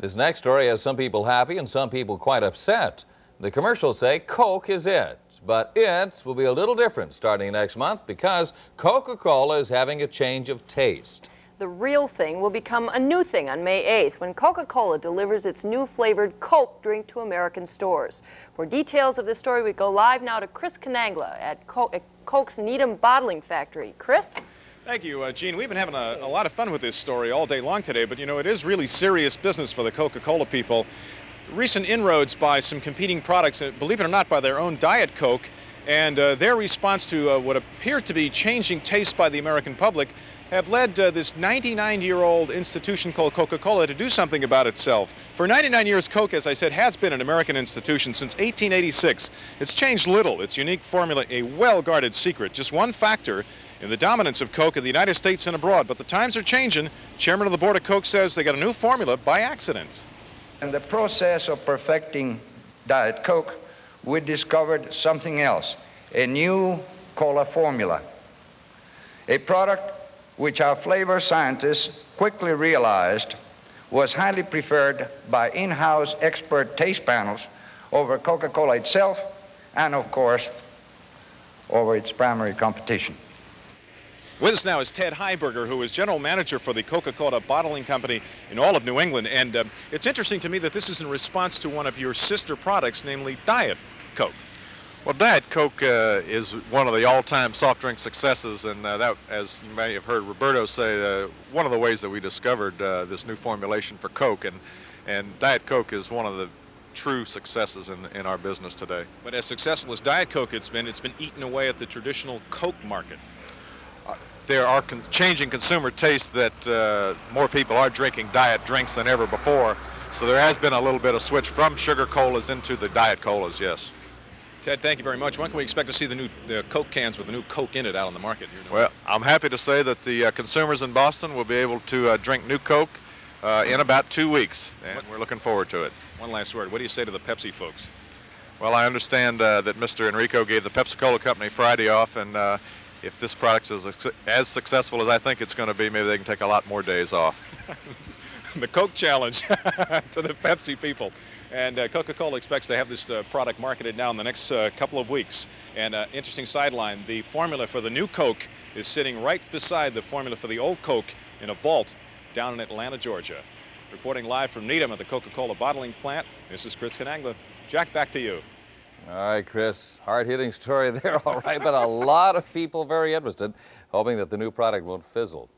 This next story has some people happy and some people quite upset. The commercials say Coke is it, but it will be a little different starting next month because Coca-Cola is having a change of taste. The real thing will become a new thing on May 8th when Coca-Cola delivers its new flavored Coke drink to American stores. For details of this story, we go live now to Chris Kanangla at, Co at Coke's Needham Bottling Factory. Chris? Thank you, uh, Gene. We've been having a, a, lot of fun with this story all day long today, but you know, it is really serious business for the Coca-Cola people. Recent inroads by some competing products, uh, believe it or not, by their own Diet Coke, and uh, their response to uh, what appear to be changing tastes by the American public have led uh, this 99-year-old institution called Coca-Cola to do something about itself. For 99 years, Coke, as I said, has been an American institution since 1886. It's changed little. Its unique formula, a well-guarded secret. Just one factor in the dominance of Coke in the United States and abroad. But the times are changing. Chairman of the board of Coke says they got a new formula by accident. In the process of perfecting Diet Coke, we discovered something else, a new cola formula, a product which our flavor scientists quickly realized was highly preferred by in-house expert taste panels over Coca-Cola itself and, of course, over its primary competition. With us now is Ted Heiberger, who is general manager for the Coca-Cola bottling company in all of New England. And uh, it's interesting to me that this is in response to one of your sister products, namely Diet Coke. Well, Diet Coke uh, is one of the all-time soft drink successes, and uh, that, as you may have heard Roberto say, uh, one of the ways that we discovered uh, this new formulation for Coke, and, and Diet Coke is one of the true successes in, in our business today. But as successful as Diet Coke it's been, it's been eaten away at the traditional Coke market there are con changing consumer tastes that uh, more people are drinking diet drinks than ever before. So there has been a little bit of switch from sugar colas into the diet colas, yes. Ted, thank you very much. When can we expect to see the new the Coke cans with the new Coke in it out on the market? Well, I'm happy to say that the uh, consumers in Boston will be able to uh, drink new Coke uh, in about two weeks, and what? we're looking forward to it. One last word. What do you say to the Pepsi folks? Well, I understand uh, that Mr. Enrico gave the Pepsi-Cola company Friday off, and uh, if this product is as successful as I think it's going to be, maybe they can take a lot more days off. the Coke Challenge to the Pepsi people. And uh, Coca-Cola expects to have this uh, product marketed now in the next uh, couple of weeks. And uh, interesting sideline, the formula for the new Coke is sitting right beside the formula for the old Coke in a vault down in Atlanta, Georgia. Reporting live from Needham at the Coca-Cola bottling plant, this is Chris Kanangla. Jack, back to you. All right, Chris, hard-hitting story there, all right, but a lot of people very interested, hoping that the new product won't fizzle.